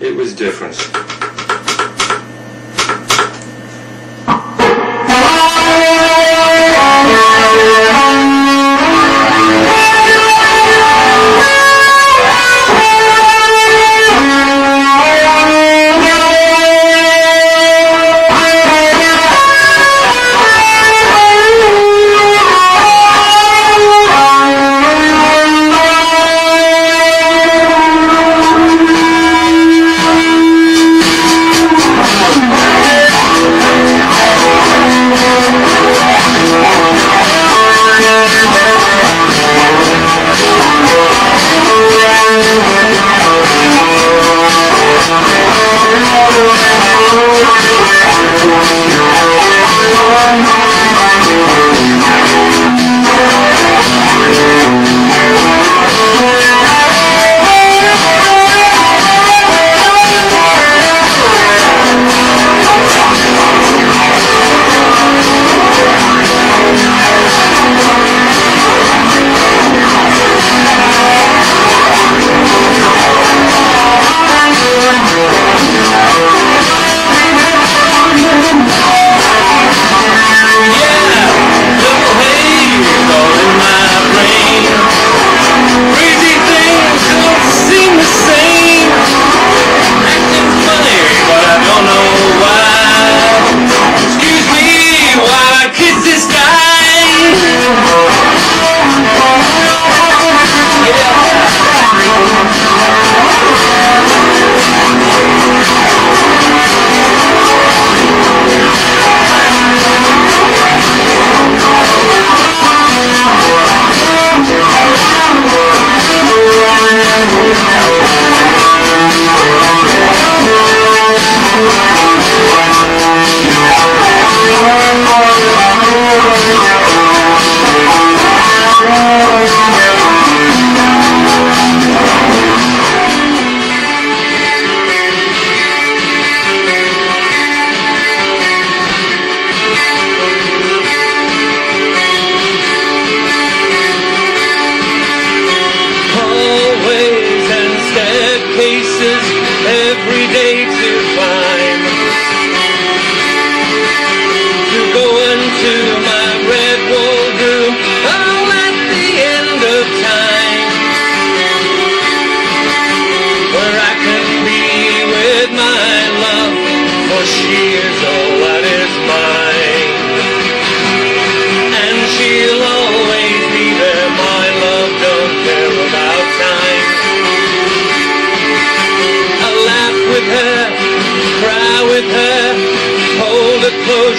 it was different. Every day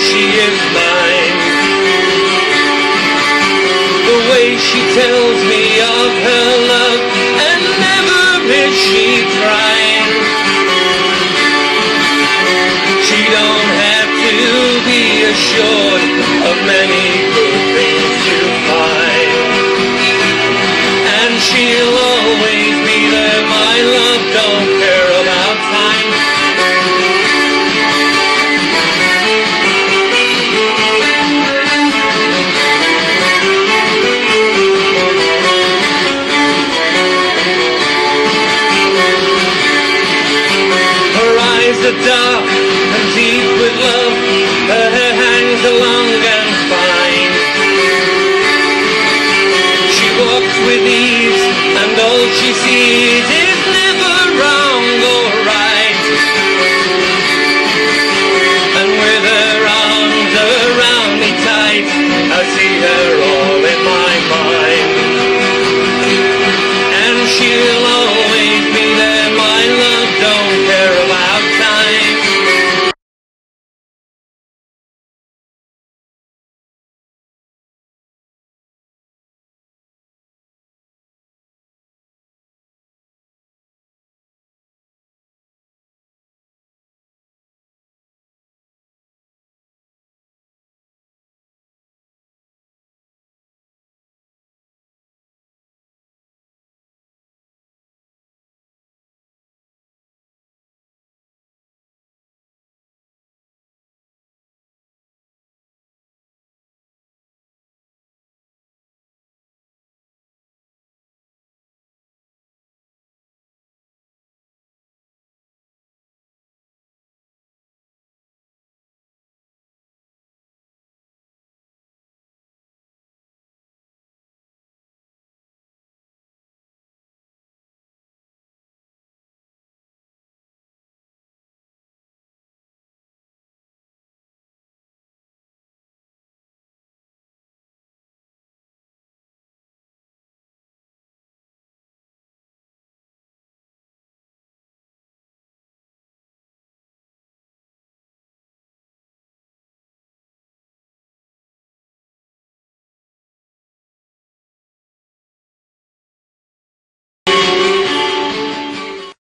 she is mine. The way she tells me of her love, and never is she trying. She don't have to be assured of the dark and deep with love her hair hangs long and fine. She walks with ease and all she sees.